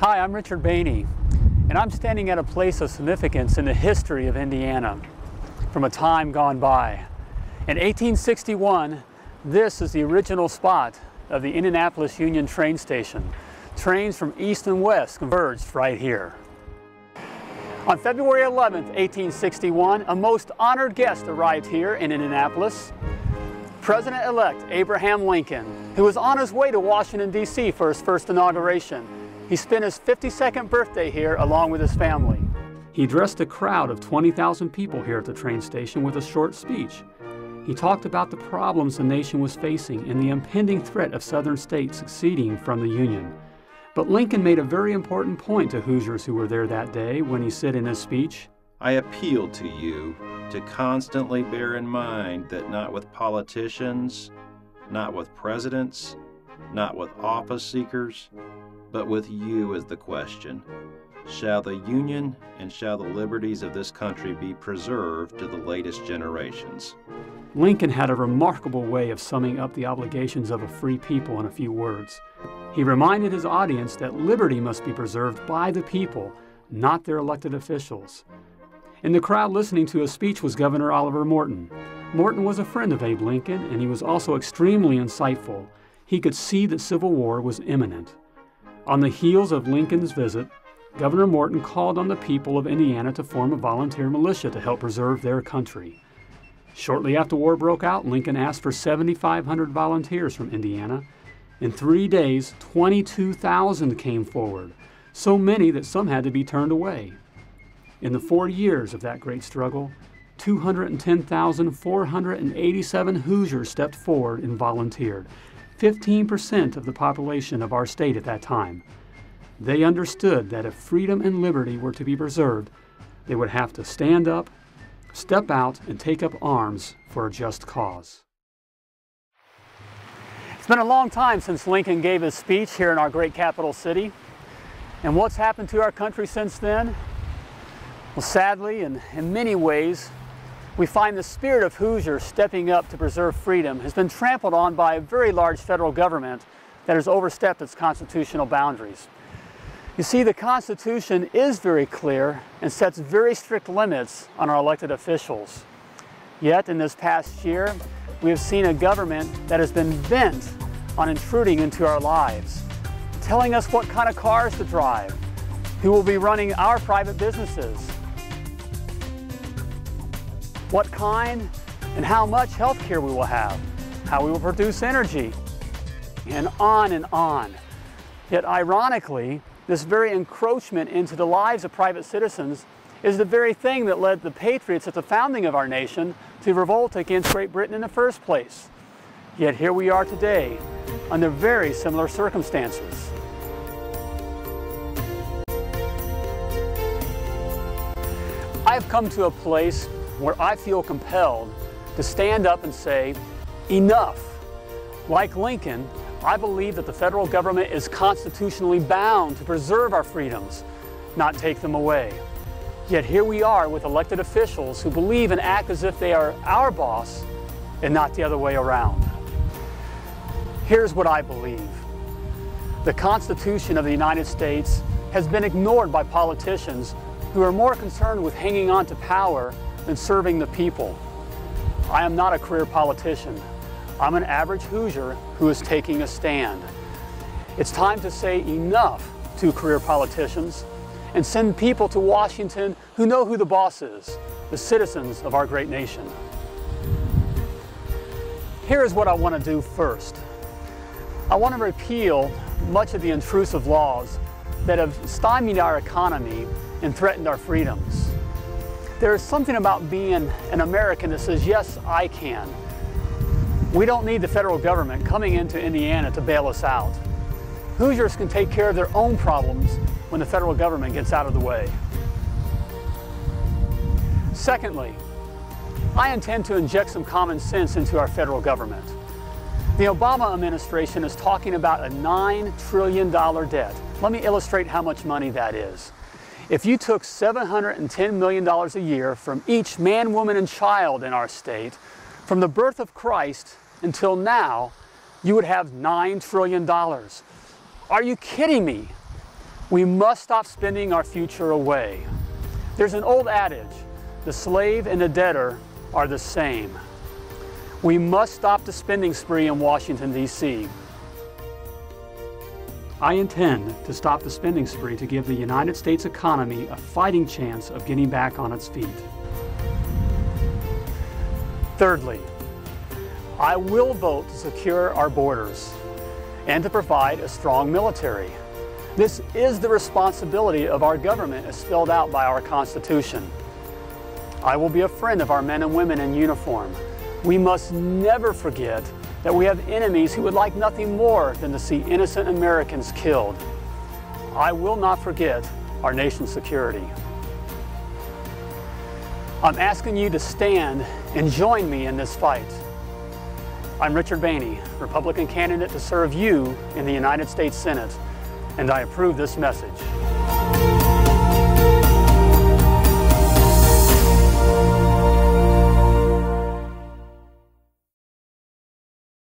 Hi, I'm Richard Behney, and I'm standing at a place of significance in the history of Indiana from a time gone by. In 1861, this is the original spot of the Indianapolis Union train station. Trains from east and west converged right here. On February 11, 1861, a most honored guest arrived here in Indianapolis. President-elect Abraham Lincoln, who was on his way to Washington, D.C. for his first inauguration. He spent his 52nd birthday here along with his family. He addressed a crowd of 20,000 people here at the train station with a short speech. He talked about the problems the nation was facing and the impending threat of southern states seceding from the Union. But Lincoln made a very important point to Hoosiers who were there that day when he said in his speech, I appeal to you to constantly bear in mind that not with politicians, not with presidents, not with office seekers, but with you is the question. Shall the Union and shall the liberties of this country be preserved to the latest generations? Lincoln had a remarkable way of summing up the obligations of a free people in a few words. He reminded his audience that liberty must be preserved by the people, not their elected officials. In the crowd listening to his speech was Governor Oliver Morton. Morton was a friend of Abe Lincoln, and he was also extremely insightful. He could see that civil war was imminent. On the heels of Lincoln's visit, Governor Morton called on the people of Indiana to form a volunteer militia to help preserve their country. Shortly after war broke out, Lincoln asked for 7,500 volunteers from Indiana. In three days, 22,000 came forward, so many that some had to be turned away. In the four years of that great struggle, 210,487 Hoosiers stepped forward and volunteered, 15% of the population of our state at that time. They understood that if freedom and liberty were to be preserved, they would have to stand up, step out, and take up arms for a just cause. It's been a long time since Lincoln gave his speech here in our great capital city. And what's happened to our country since then? Well, sadly, and in many ways, we find the spirit of Hoosiers stepping up to preserve freedom has been trampled on by a very large federal government that has overstepped its constitutional boundaries. You see, the Constitution is very clear and sets very strict limits on our elected officials. Yet, in this past year, we have seen a government that has been bent on intruding into our lives, telling us what kind of cars to drive, who will be running our private businesses, what kind and how much health care we will have, how we will produce energy, and on and on. Yet ironically, this very encroachment into the lives of private citizens is the very thing that led the patriots at the founding of our nation to revolt against Great Britain in the first place. Yet here we are today under very similar circumstances. I've come to a place where I feel compelled to stand up and say, enough. Like Lincoln, I believe that the federal government is constitutionally bound to preserve our freedoms, not take them away. Yet here we are with elected officials who believe and act as if they are our boss and not the other way around. Here's what I believe. The Constitution of the United States has been ignored by politicians who are more concerned with hanging on to power than serving the people. I am not a career politician. I'm an average Hoosier who is taking a stand. It's time to say enough to career politicians and send people to Washington who know who the boss is, the citizens of our great nation. Here is what I want to do first. I want to repeal much of the intrusive laws that have stymied our economy and threatened our freedoms. There is something about being an American that says, yes, I can. We don't need the federal government coming into Indiana to bail us out. Hoosiers can take care of their own problems when the federal government gets out of the way. Secondly, I intend to inject some common sense into our federal government. The Obama administration is talking about a $9 trillion debt. Let me illustrate how much money that is. If you took $710 million a year from each man, woman, and child in our state, from the birth of Christ until now, you would have $9 trillion. Are you kidding me? We must stop spending our future away. There's an old adage, the slave and the debtor are the same. We must stop the spending spree in Washington, D.C. I intend to stop the spending spree to give the United States economy a fighting chance of getting back on its feet. Thirdly, I will vote to secure our borders and to provide a strong military. This is the responsibility of our government as spelled out by our Constitution. I will be a friend of our men and women in uniform. We must never forget that we have enemies who would like nothing more than to see innocent Americans killed. I will not forget our nation's security. I'm asking you to stand and join me in this fight. I'm Richard Behney, Republican candidate to serve you in the United States Senate, and I approve this message.